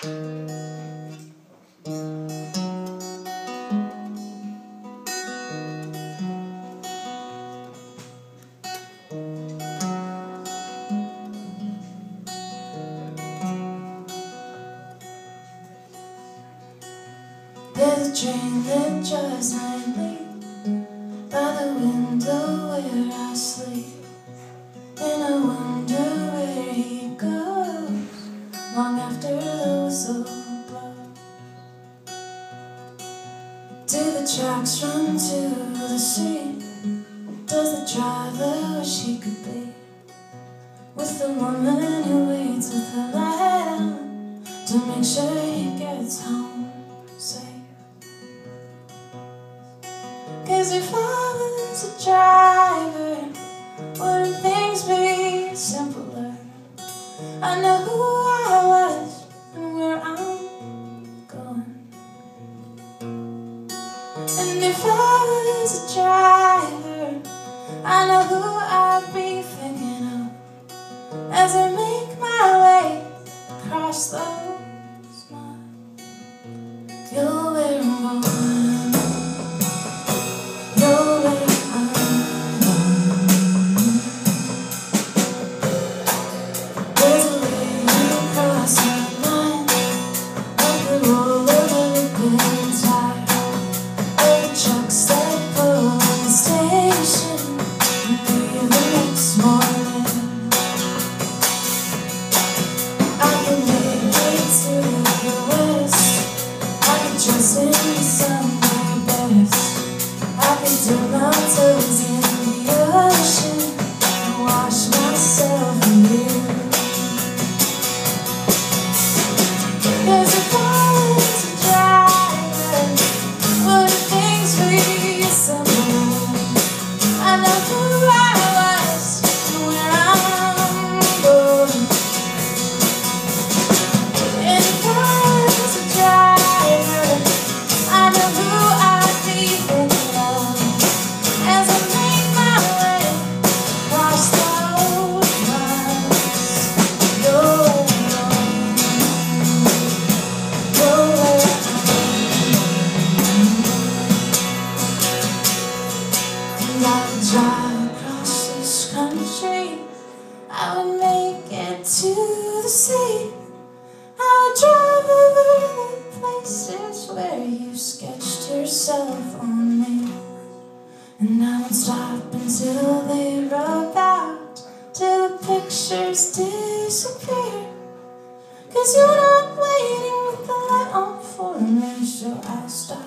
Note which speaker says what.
Speaker 1: There's a train that drives nightly Do the tracks run to the sea? Does the driver wish he could be with the woman who waits with her lamb to make sure he gets home safe? Cause if I was a driver, wouldn't things be simpler? I know who as I make my way across those miles. In Sunday best. I can dip my I long drive across this country I would make it to the sea I would drive over the places where you sketched yourself on me And I would stop until they rub out Till the pictures disappear Cause you're not waiting with the light on for me So I'll stop